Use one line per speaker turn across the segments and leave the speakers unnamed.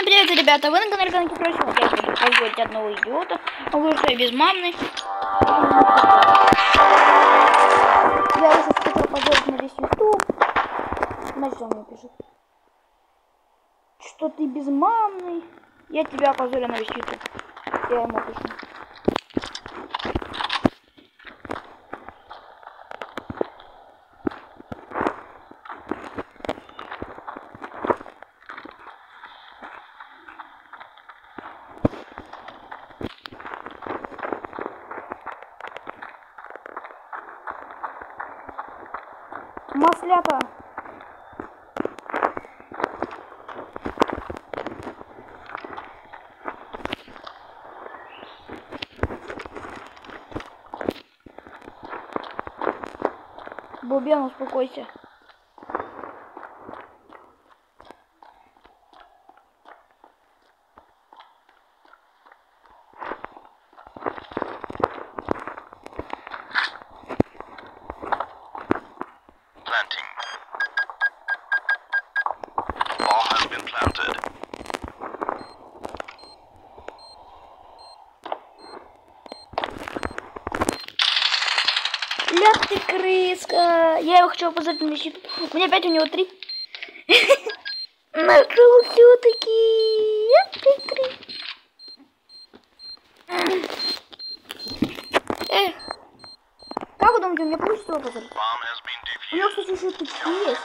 Всем привет, ребята! Вы на канале Канки Просим. Я буду позволить одного идиота. Говорит, что без мамы. Я уже хотел позорить на весь YouTube. Что он мне пишет? Что ты без мамы? Я тебя опозорю на весь YouTube. Я ему пишу. Маслята. Бубен, успокойся. Ты крыска. Я его хочу опозорить на щит. У меня опять у него три. Нашел все-таки. Крыска. Эх. Как вы думаете, у меня получится опозорить? У него, кстати, еще тычки есть.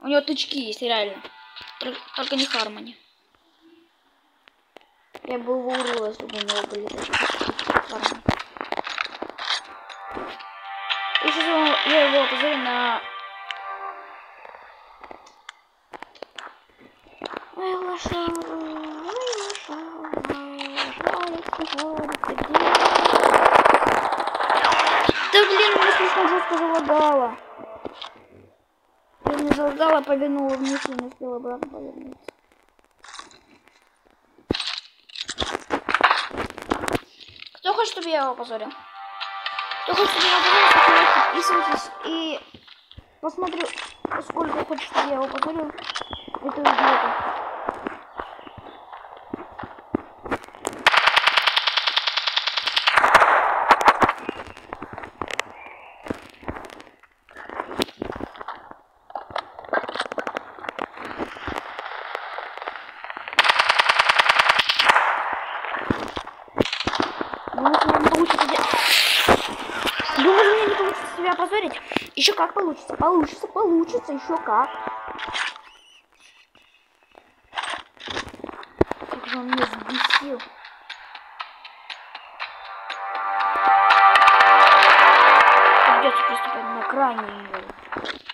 У него тычки есть, реально. Только не Хармони. Я бы его урыла, если бы у него были тычки. Хармони. Опозорю на... Ой, лошара, ой, лошара? Да блин, мне слишком жестко залагало. Я не залагала, повернула вниз и не успела обратно повернуться. Кто хочет, чтобы я его опозорил? Кто хочет, его опозорил, подписывайтесь и посмотрю, сколько хочет, я его опозорил. Это идиота. Думаешь, у меня не получится де- Думаешь, у меня не получится себя опозорить? Еще как получится? Получится, получится, еще как. Как же он меня взбесил. Придется приступать на крайний его.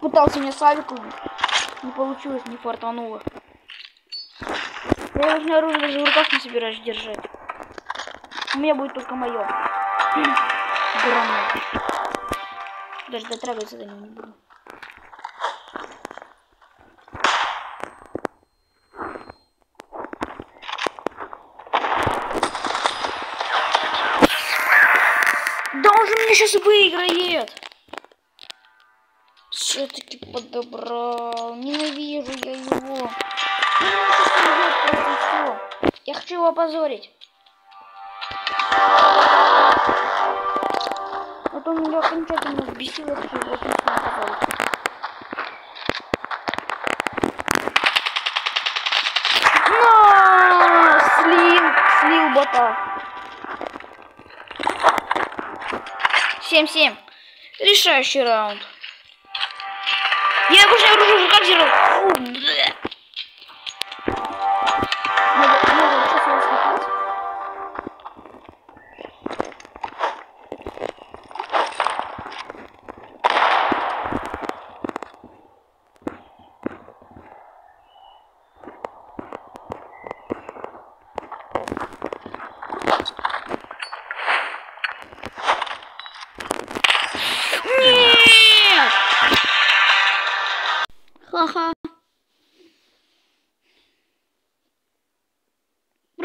Пытался мне савик. Не получилось, не фартануло. Я уже оружие даже в руках не собираюсь держать. У меня будет только мое. Гранат. Даже дотрагиваться до него не буду. Да он же меня сейчас выиграет. Подобрал. Ненавижу я его. Я хочу его опозорить. Вот он меня окончательно взбесил, я хочу его опозорить. Слил, слил бота. 7-7. Решающий раунд. Я обычно оружие уже как держал.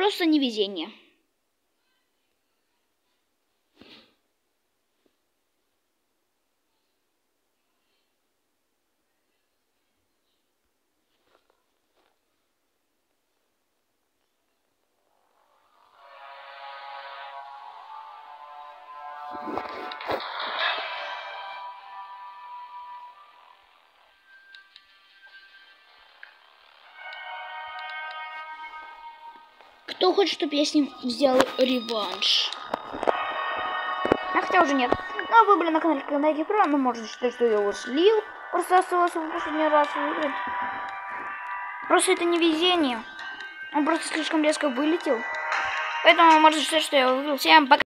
Просто невезение. Кто хочет, чтобы я с ним взял реванш? А хотя уже нет. Ну, вы были на канале Канаки Про, ну, может считать, что я его слил. Просто осталось в последний раз выиграть. Просто это не везение. Он просто слишком резко вылетел. Поэтому можно считать, что я выиграл. Всем пока.